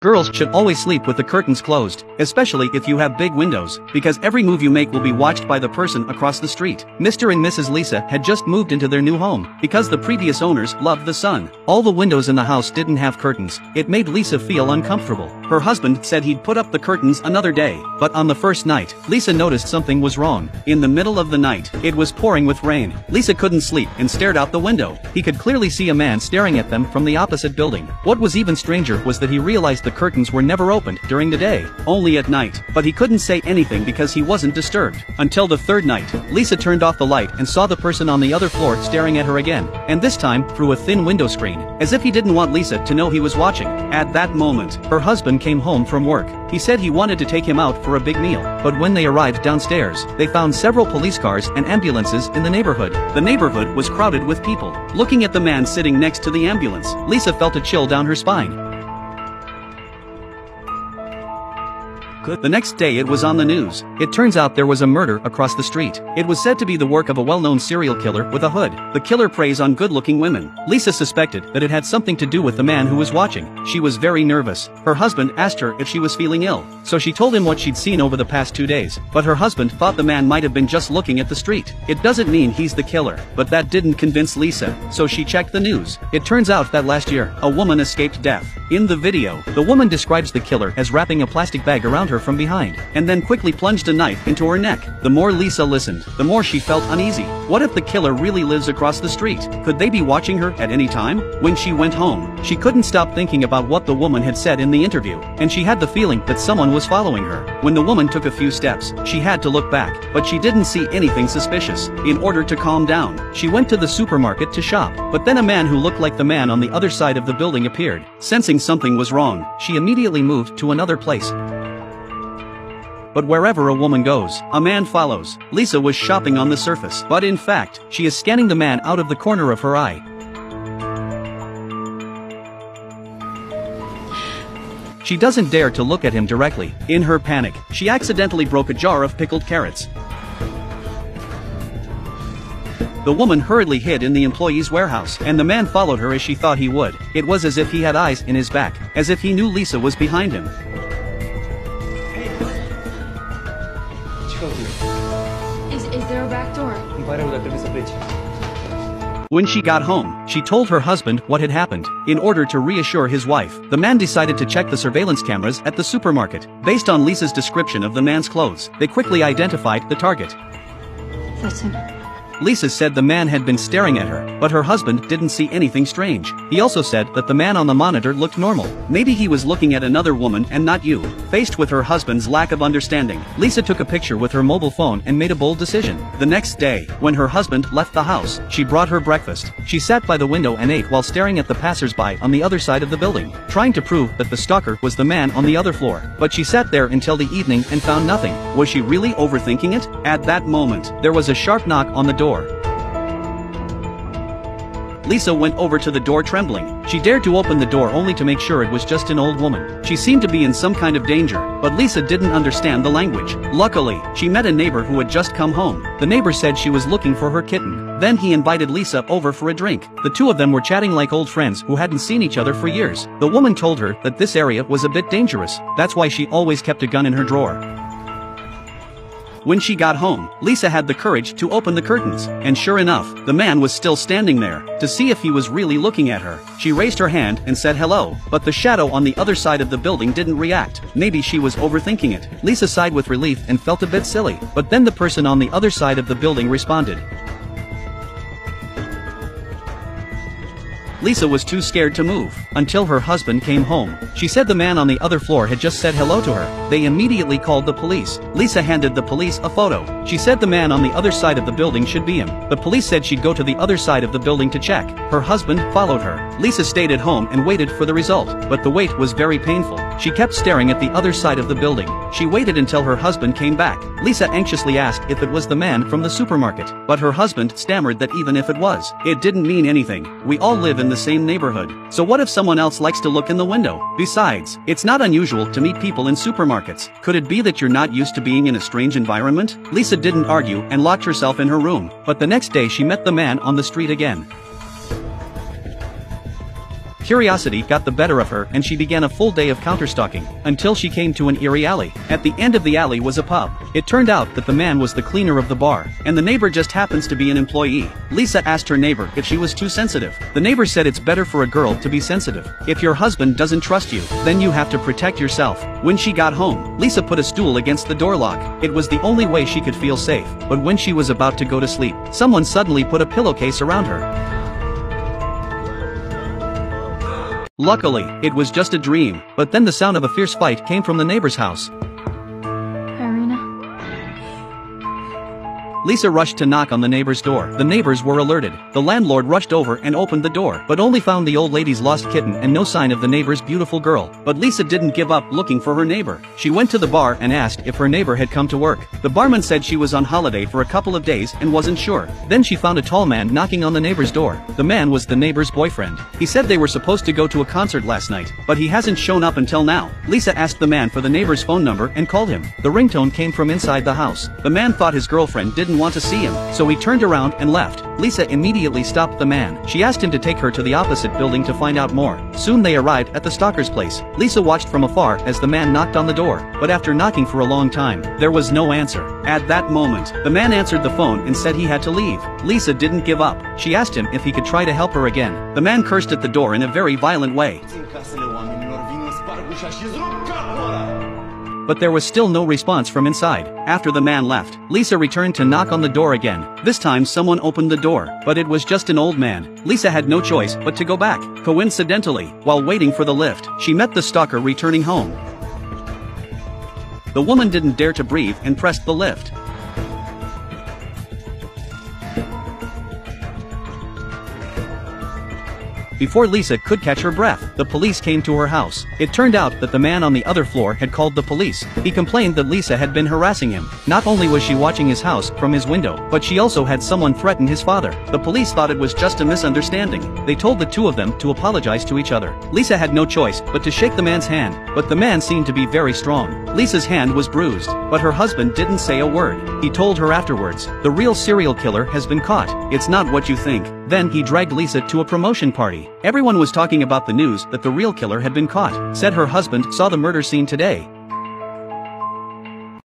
Girls should always sleep with the curtains closed, especially if you have big windows, because every move you make will be watched by the person across the street. Mr. and Mrs. Lisa had just moved into their new home, because the previous owners loved the sun. All the windows in the house didn't have curtains, it made Lisa feel uncomfortable. Her husband said he'd put up the curtains another day, but on the first night, Lisa noticed something was wrong. In the middle of the night, it was pouring with rain. Lisa couldn't sleep and stared out the window. He could clearly see a man staring at them from the opposite building. What was even stranger was that he realized the curtains were never opened during the day, only at night. But he couldn't say anything because he wasn't disturbed. Until the third night, Lisa turned off the light and saw the person on the other floor staring at her again, and this time through a thin window screen, as if he didn't want Lisa to know he was watching. At that moment, her husband came home from work. He said he wanted to take him out for a big meal, but when they arrived downstairs, they found several police cars and ambulances in the neighborhood. The neighborhood was crowded with people. Looking at the man sitting next to the ambulance, Lisa felt a chill down her spine. The next day it was on the news. It turns out there was a murder across the street. It was said to be the work of a well-known serial killer with a hood. The killer preys on good-looking women. Lisa suspected that it had something to do with the man who was watching. She was very nervous. Her husband asked her if she was feeling ill. So she told him what she'd seen over the past two days. But her husband thought the man might have been just looking at the street. It doesn't mean he's the killer. But that didn't convince Lisa. So she checked the news. It turns out that last year, a woman escaped death. In the video, the woman describes the killer as wrapping a plastic bag around her from behind, and then quickly plunged a knife into her neck. The more Lisa listened, the more she felt uneasy. What if the killer really lives across the street? Could they be watching her at any time? When she went home, she couldn't stop thinking about what the woman had said in the interview, and she had the feeling that someone was following her. When the woman took a few steps, she had to look back, but she didn't see anything suspicious. In order to calm down, she went to the supermarket to shop, but then a man who looked like the man on the other side of the building appeared. Sensing something was wrong, she immediately moved to another place. But wherever a woman goes, a man follows. Lisa was shopping on the surface, but in fact, she is scanning the man out of the corner of her eye. She doesn't dare to look at him directly. In her panic, she accidentally broke a jar of pickled carrots. The woman hurriedly hid in the employee's warehouse, and the man followed her as she thought he would. It was as if he had eyes in his back, as if he knew Lisa was behind him. Is, there a back door? When she got home, she told her husband what had happened. In order to reassure his wife, the man decided to check the surveillance cameras at the supermarket. Based on Lisa's description of the man's clothes, they quickly identified the target. Him. Lisa said the man had been staring at her, but her husband didn't see anything strange. He also said that the man on the monitor looked normal. Maybe he was looking at another woman and not you. Faced with her husband's lack of understanding, Lisa took a picture with her mobile phone and made a bold decision. The next day, when her husband left the house, she brought her breakfast. She sat by the window and ate while staring at the passersby on the other side of the building, trying to prove that the stalker was the man on the other floor. But she sat there until the evening and found nothing. Was she really overthinking it? At that moment, there was a sharp knock on the door. Lisa went over to the door trembling. She dared to open the door only to make sure it was just an old woman. She seemed to be in some kind of danger, but Lisa didn't understand the language. Luckily, she met a neighbor who had just come home. The neighbor said she was looking for her kitten. Then he invited Lisa over for a drink. The two of them were chatting like old friends who hadn't seen each other for years. The woman told her that this area was a bit dangerous. That's why she always kept a gun in her drawer. When she got home, Lisa had the courage to open the curtains, and sure enough, the man was still standing there. To see if he was really looking at her, she raised her hand and said hello, but the shadow on the other side of the building didn't react. Maybe she was overthinking it. Lisa sighed with relief and felt a bit silly, but then the person on the other side of the building responded. Lisa was too scared to move, until her husband came home. She said the man on the other floor had just said hello to her. They immediately called the police. Lisa handed the police a photo. She said the man on the other side of the building should be him. The police said she'd go to the other side of the building to check. Her husband followed her. Lisa stayed at home and waited for the result, but the wait was very painful. She kept staring at the other side of the building. She waited until her husband came back. Lisa anxiously asked if it was the man from the supermarket, but her husband stammered that even if it was, it didn't mean anything. We all live in the same neighborhood. So what if someone else likes to look in the window? Besides, it's not unusual to meet people in supermarkets. Could it be that you're not used to being in a strange environment? Lisa didn't argue and locked herself in her room, but the next day she met the man on the street again. Curiosity got the better of her and she began a full day of counterstalking, until she came to an eerie alley. At the end of the alley was a pub. It turned out that the man was the cleaner of the bar, and the neighbor just happens to be an employee. Lisa asked her neighbor if she was too sensitive. The neighbor said it's better for a girl to be sensitive. If your husband doesn't trust you, then you have to protect yourself. When she got home, Lisa put a stool against the door lock. It was the only way she could feel safe. But when she was about to go to sleep, someone suddenly put a pillowcase around her. Luckily, it was just a dream, but then the sound of a fierce fight came from the neighbor's house. Lisa rushed to knock on the neighbor's door. The neighbors were alerted. The landlord rushed over and opened the door, but only found the old lady's lost kitten and no sign of the neighbor's beautiful girl. But Lisa didn't give up looking for her neighbor. She went to the bar and asked if her neighbor had come to work. The barman said she was on holiday for a couple of days and wasn't sure. Then she found a tall man knocking on the neighbor's door. The man was the neighbor's boyfriend. He said they were supposed to go to a concert last night, but he hasn't shown up until now. Lisa asked the man for the neighbor's phone number and called him. The ringtone came from inside the house. The man thought his girlfriend didn't want to see him, so he turned around and left. Lisa immediately stopped the man. She asked him to take her to the opposite building to find out more. Soon they arrived at the stalker's place. Lisa watched from afar as the man knocked on the door, but after knocking for a long time, there was no answer. At that moment, the man answered the phone and said he had to leave. Lisa didn't give up. She asked him if he could try to help her again. The man cursed at the door in a very violent way. But there was still no response from inside. After the man left, Lisa returned to knock on the door again. This time someone opened the door, but it was just an old man. Lisa had no choice but to go back. Coincidentally, while waiting for the lift, she met the stalker returning home. The woman didn't dare to breathe and pressed the lift. Before Lisa could catch her breath, the police came to her house. It turned out that the man on the other floor had called the police. He complained that Lisa had been harassing him. Not only was she watching his house from his window, but she also had someone threaten his father. The police thought it was just a misunderstanding. They told the two of them to apologize to each other. Lisa had no choice but to shake the man's hand, but the man seemed to be very strong. Lisa's hand was bruised, but her husband didn't say a word. He told her afterwards, the real serial killer has been caught. It's not what you think. Then he dragged Lisa to a promotion party. Everyone was talking about the news that the real killer had been caught. Said her husband saw the murder scene today.